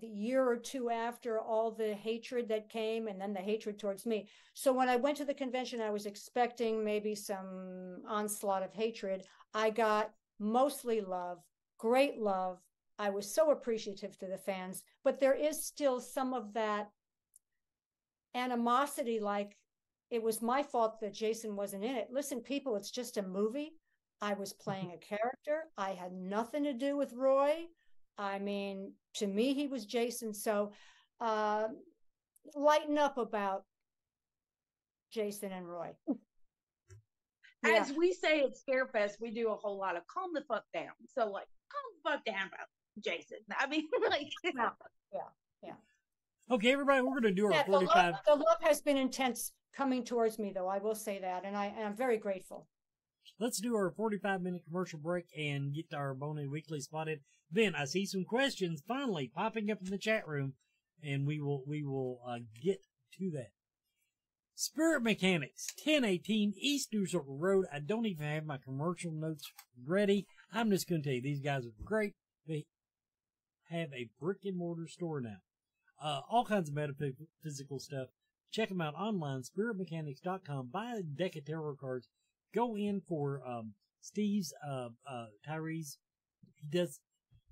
the year or two after all the hatred that came, and then the hatred towards me. So when I went to the convention, I was expecting maybe some onslaught of hatred. I got mostly love, great love. I was so appreciative to the fans, but there is still some of that animosity like it was my fault that Jason wasn't in it. Listen, people, it's just a movie. I was mm-hmm. playing a character. I had nothing to do with Roy. I mean, to me, he was Jason. So uh, lighten up about Jason and Roy. Yeah. as we say at Scarefest, we do a whole lot of calm the fuck down. So, like, calm the fuck down about Jason. I mean, like, yeah, yeah. yeah. Okay, everybody, we're going to do our Yeah, the, 45. love, the love has been intense coming towards me, though. I will say that, and I and I'm very grateful. Let's do our 45 minute commercial break and get our Bonehead Weekly spotted. Then I see some questions finally popping up in the chat room, and we will we will uh, get to that. Spirit Mechanics, 1018 East New Circle Road. I don't even have my commercial notes ready. I'm just going to tell you, these guys are great. They have a brick and mortar store now. Uh, all kinds of metaphysical stuff. Check them out online, spiritmechanics.com. Buy a deck of tarot cards. Go in for um, Steve's uh, uh. He does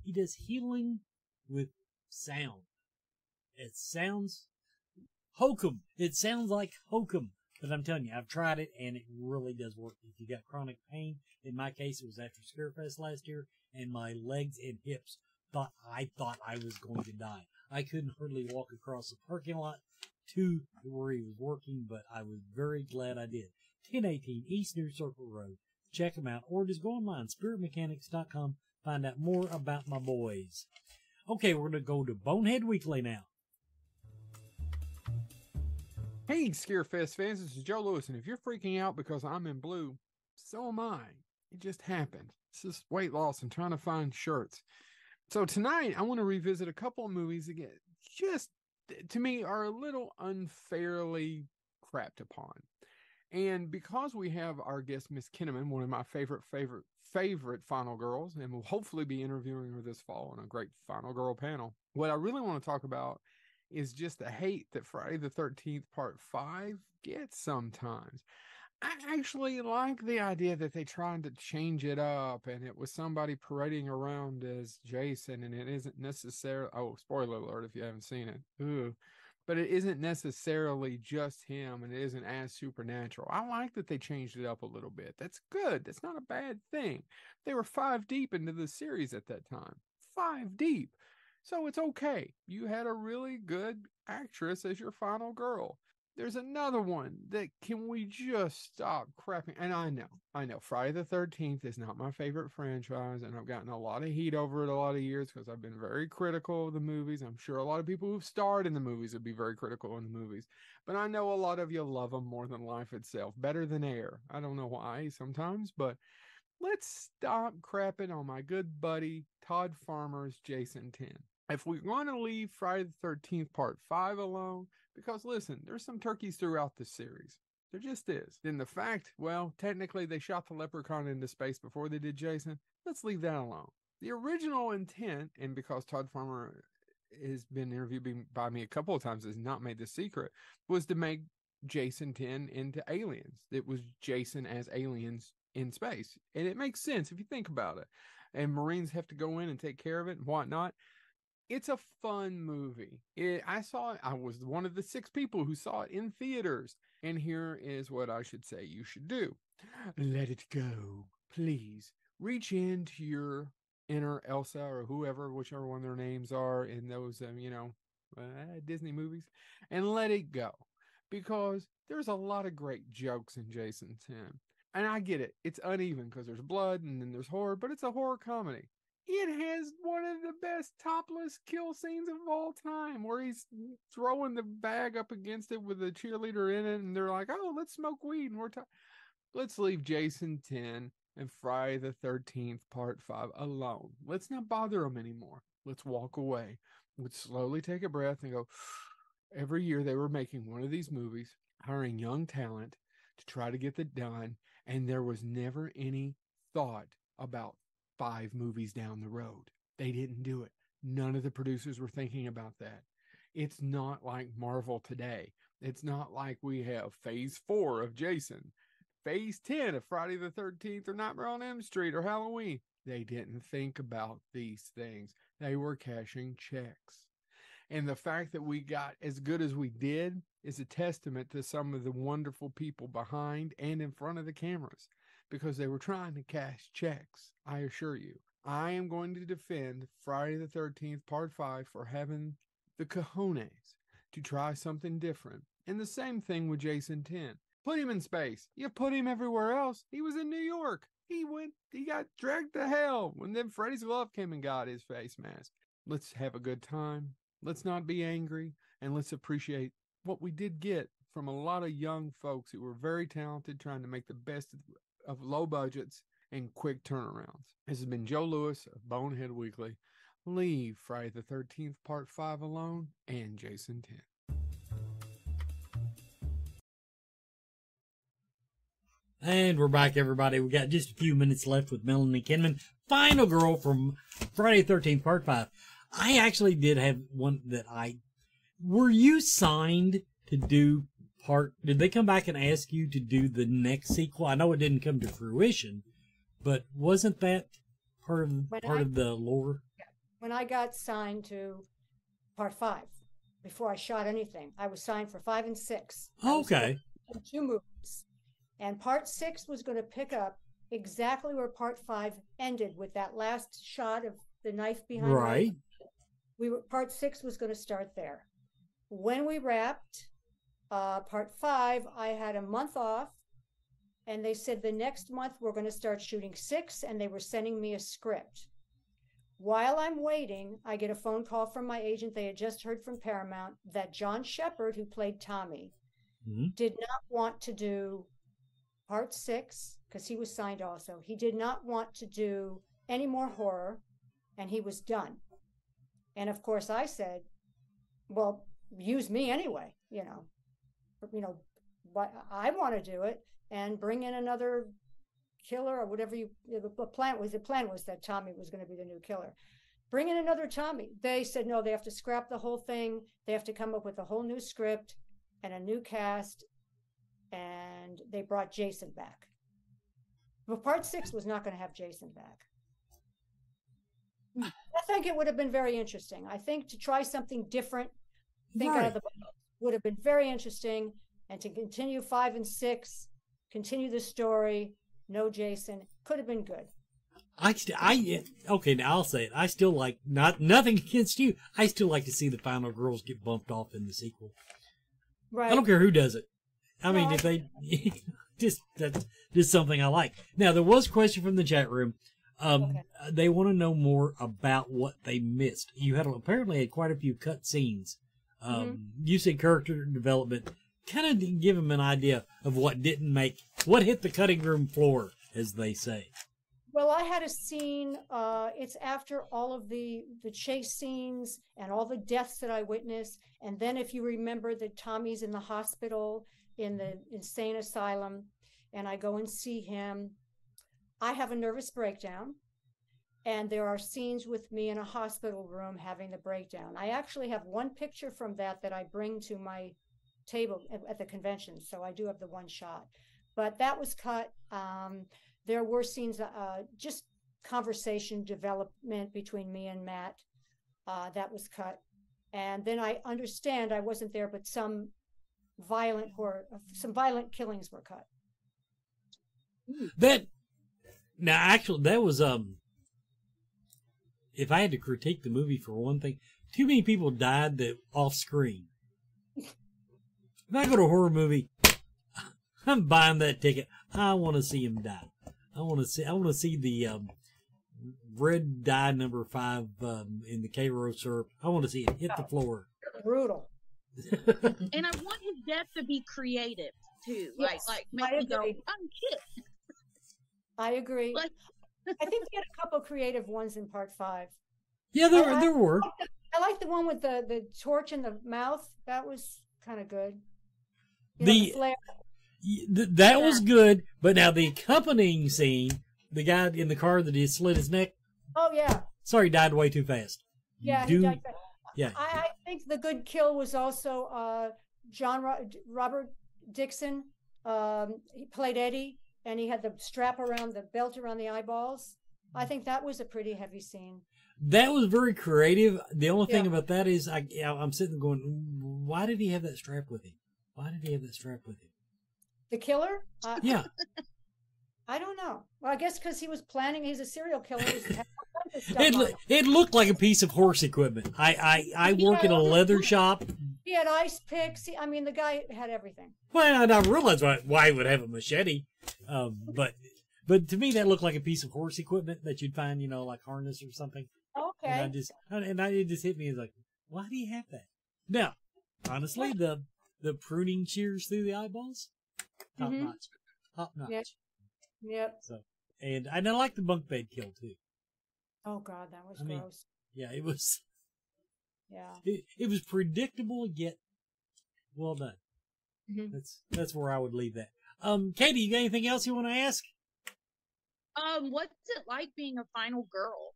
he does healing with sound. It sounds hokum. It sounds like hokum. But I'm telling you, I've tried it and it really does work. If you got chronic pain, in my case, it was after Scarefest last year, and my legs and hips thought I thought I was going to die. I couldn't hardly walk across the parking lot to where he was working, but I was very glad I did. 1018 East New Circle Road. Check them out, or just go online, spiritmechanics.com, find out more about my boys. Okay, we're going to go to Bonehead Weekly now. Hey, Scarefest fans, this is Joe Lewis, and if you're freaking out because I'm in blue, so am I. It just happened. It's just weight loss and trying to find shirts. So tonight, I want to revisit a couple of movies get just, to me, are a little unfairly crapped upon. And because we have our guest, Miss Kinnaman, one of my favorite, favorite, favorite Final Girls, and we'll hopefully be interviewing her this fall on a great Final Girl panel, what I really want to talk about is just the hate that Friday the 13th Part 5 gets sometimes. I actually like the idea that they tried to change it up and it was somebody parading around as Jason and it isn't necessarily, oh, spoiler alert if you haven't seen it. Ooh. But it isn't necessarily just him and it isn't as supernatural. I like that they changed it up a little bit. That's good. That's not a bad thing. They were five deep into the series at that time. Five deep. So it's okay. You had a really good actress as your final girl. There's another one that can we just stop crapping? And I know, I know, Friday the 13th is not my favorite franchise, and I've gotten a lot of heat over it a lot of years because I've been very critical of the movies. I'm sure a lot of people who've starred in the movies would be very critical in the movies, but I know a lot of you love them more than life itself, better than air. I don't know why sometimes, but let's stop crapping on my good buddy Todd Farmer's Jason 10 if we want to leave Friday the 13th part 5 alone, because listen, there's some turkeys throughout this series. There just is. Then the fact, well, technically they shot the leprechaun into space before they did Jason. Let's leave that alone. The original intent, and because Todd Farmer has been interviewed by me a couple of times, has not made the secret, was to make Jason 10 into aliens. It was Jason as aliens in space. And it makes sense if you think about it. And Marines have to go in and take care of it and whatnot it's a fun movie. It, I saw it. I was one of the six people who saw it in theaters. And here is what I should say you should do let it go. Please reach into your inner Elsa or whoever, whichever one their names are in those, um, you know, uh, Disney movies, and let it go. Because there's a lot of great jokes in Jason 10. And I get it. It's uneven because there's blood and then there's horror, but it's a horror comedy it has one of the best topless kill scenes of all time where he's throwing the bag up against it with a cheerleader in it and they're like oh let's smoke weed and we're ta- let's leave jason 10 and friday the 13th part 5 alone. Let's not bother them anymore. Let's walk away. Let's slowly take a breath and go. Every year they were making one of these movies hiring young talent to try to get it done. And there was never any thought about five movies down the road. They didn't do it. None of the producers were thinking about that. It's not like Marvel today. It's not like we have phase four of Jason, phase 10 of Friday the 13th or Nightmare on Elm Street or Halloween. They didn't think about these things. They were cashing checks. And the fact that we got as good as we did is a testament to some of the wonderful people behind and in front of the cameras because they were trying to cash checks. I assure you. I am going to defend Friday the 13th, part five, for having the cojones to try something different. And the same thing with Jason 10. Put him in space. You put him everywhere else. He was in New York. He went, he got dragged to hell when then Freddy's Glove came and got his face mask. Let's have a good time. Let's not be angry and let's appreciate what we did get from a lot of young folks who were very talented trying to make the best of, low budgets and quick turnarounds. This has been Joe Lewis of Bonehead Weekly. Leave Friday the 13th, Part 5 alone and Jason 10. And we're back, everybody. We got just a few minutes left with Melanie Kinnaman, final girl from Friday the 13th, Part 5. I actually did have one that I. Were you signed to do part? Did they come back and ask you to do the next sequel? I know it didn't come to fruition, but wasn't that part of When part I- of the lore? When I got signed to part five, before I shot anything, I was signed for five and six. Okay. two movies. And part six was going to pick up exactly where part five ended with that last shot of the knife behind Right. we were part six was going to start there when we wrapped uh, part five i had a month off and they said the next month we're going to start shooting six and they were sending me a script while i'm waiting i get a phone call from my agent they had just heard from paramount that john shepard who played tommy Mhm. did not want to do part six because he was signed also he did not want to do any more horror and he was done and of course, I said, "Well, use me anyway." You know, you know, what I want to do it and bring in another killer or whatever you. The plan was the plan was that Tommy was going to be the new killer. Bring in another Tommy. They said no. They have to scrap the whole thing. They have to come up with a whole new script and a new cast. And they brought Jason back. But part six was not going to have Jason back. Hmm. I think it would have been very interesting. I think to try something different, think out of the box would have been very interesting. And to continue five and six, continue the story, no Jason, could have been good. I I okay. Now I'll say it. I still like not nothing against you. I still like to see the final girls get bumped off in the sequel. Right. I don't care who does it. I mean, No, if they just that's just something I like. Now there was a question from the chat room. Um, Okay. they want to know more about what they missed. You had apparently had quite a few cut scenes. Um, Mm-hmm. you said character development. Kind of give them an idea of what didn't make what hit the cutting room floor, as they say. Well, I had a scene. Uh, it's after all of the the chase scenes and all the deaths that I witnessed, and then if you remember that Tommy's in the hospital in the insane asylum, and I go and see him. I have a nervous breakdown, and there are scenes with me in a hospital room having the breakdown. I actually have one picture from that that I bring to my table at, the convention, so I do have the one shot. But that was cut. Um, there were scenes, uh, just conversation development between me and Matt. Uh, that was cut. And then I understand I wasn't there, but some violent horror, some violent killings were cut. That now actually that was um if I had to critique the movie for one thing, too many people died that off screen. If I go to a horror movie, I'm buying that ticket. I want to see him die. I want to see. I want to see the um, red dye number five um, in the Karo syrup. I want to see it hit the floor. Brutal. And I want his death to be creative too. Like Yes, like I make me go, agree. oh shit. I agree. Like- I think we had a couple creative ones in part five. Yeah, there I- there were. I like the one with the, the torch in the mouth. That was kind of good. You know, The- flare. That was good, but now the accompanying scene, the guy in the car that he slit his neck, Oh yeah, sorry, died way too fast. yeah. Do- he died fast. yeah. I, I think the good kill was also uh, John Ro- Robert Dixon. Um, he played Eddie, and he had the strap around the belt around the eyeballs. I think that was a pretty heavy scene. That was very creative. The only thing Yeah. about that is, I, I'm sitting there going, why did he have that strap with him? Why did he have that strap with him? The killer? Uh, Yeah, I don't know. Well, I guess because he was planning. He's a serial killer. He's had all kinds of stuff it him. it looked like a piece of horse equipment. I I, I work in a leather shop. He had ice picks. He, I mean, the guy had everything. Well, and I realized why why he would have a machete, um, but but to me that looked like a piece of horse equipment that you'd find, you know, like harness or something. Okay. And I just and I it just hit me as like, why do you have that? Now, honestly, the the pruning shears through the eyeballs, top Mhm. notch, top notch. Yeah. Yep. So, and and I like the bunk bed kill too. Oh God, that was I mean- gross. Yeah, it was Yeah. it, it was predictable yet well done. Mhm. That's that's where I would leave that. Um, Katie, you got anything else you want to ask? Um, what's it like being a final girl?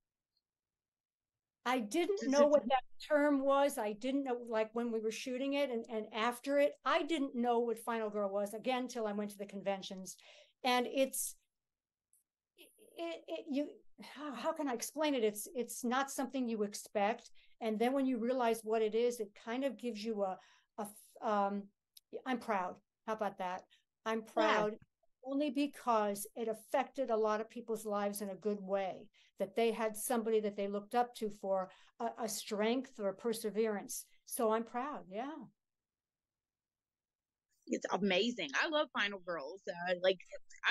I didn't Does know it- what that term was. I didn't know, like when we were shooting it and, and after it, I didn't know what Final Girl was again until I went to the conventions. And it's, it, it you, how, how can I explain it? It's, it's not something you expect. And then when you realize what it is, it kind of gives you a, a, um, I'm proud. How about that? I'm proud only because it affected a lot of people's lives in a good way that they had somebody that they looked up to for a, a strength or perseverance. So I'm proud. Yeah. It's amazing. I love Final Girls. Uh, like,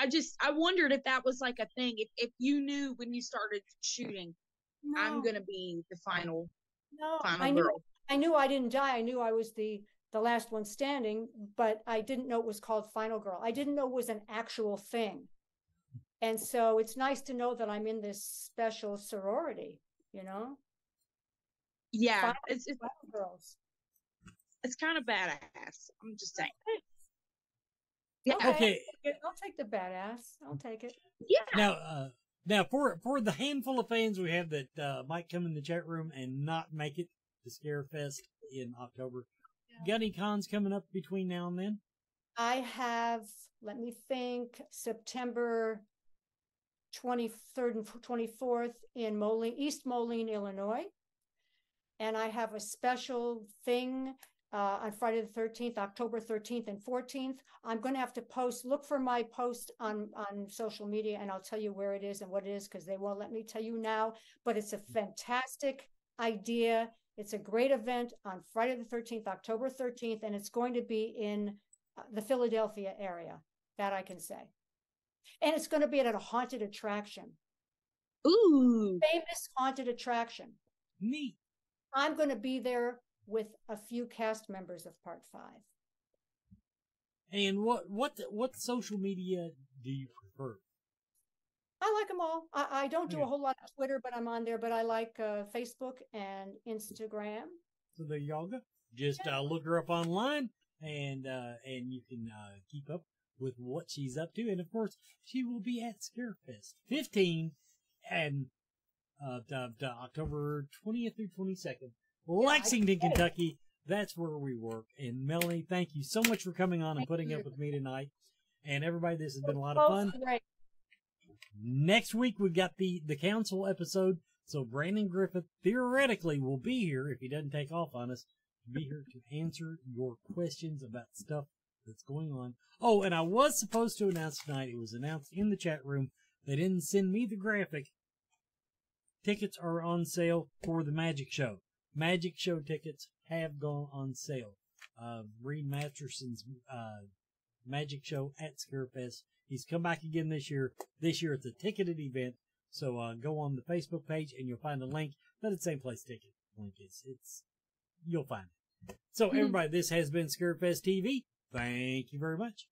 I just I wondered if that was like a thing. If if you knew when you started shooting, I'm gonna be the final no. final I knew girl. I knew I didn't die. I knew I was the the last one standing, but I didn't know it was called Final Girl. I didn't know it was an actual thing. And so it's nice to know that I'm in this special sorority, you know? Yeah, Final- it's it's, Final girls. it's kind of badass. I'm just saying. Yeah. Okay. Okay, I'll take the badass. I'll take it. Yeah. now uh now for for the handful of fans we have that uh might come in the chat room and not make it to Scarefest in October. Got any cons coming up between now and then? I have, let me think, September 23rd and 24th in Moline, East Moline, Illinois. And I have a special thing uh, on Friday the 13th, October 13th and 14th. I'm going to have to post, look for my post on, on social media and I'll tell you where it is and what it is because they won't let me tell you now. But it's a fantastic idea. It's a great event on Friday the 13th, October 13th, and it's going to be in uh, the Philadelphia area. That I can say. And it's going to be at a haunted attraction, Ooh. famous haunted attraction. Neat. I'm going to be there with a few cast members of Part Five. And what what what social media do you prefer? I like them all. I, I don't do Yeah. a whole lot of Twitter, but I'm on there. But I like uh, Facebook and Instagram. So there y'all go. Just uh, look her up online, and uh, and you can uh, keep up with what she's up to. And of course, she will be at Scarefest 15 and uh, October 20th through 22nd, Lexington, Kentucky. That's where we work. And Melanie, thank you so much for coming on and Thank putting you. up with me tonight. And everybody, this has been a lot of fun. Great. Next week we got the the council episode, so Brandon Griffith theoretically will be here if he doesn't take off on us. Be here to answer your questions about stuff that's going on. Oh, and I was supposed to announce tonight. It was announced in the chat room. They didn't send me the graphic. Tickets are on sale for the Magic Show. Magic Show tickets have gone on sale. Uh, Reed Masterson's uh, Magic Show at Scarefest. He's come back again this year. This year it's a ticketed event. So uh, go on the Facebook page and you'll find a link. But it's the same place ticket link is. It's you'll find it. So everybody, this has been Scarefest TV. Thank you very much.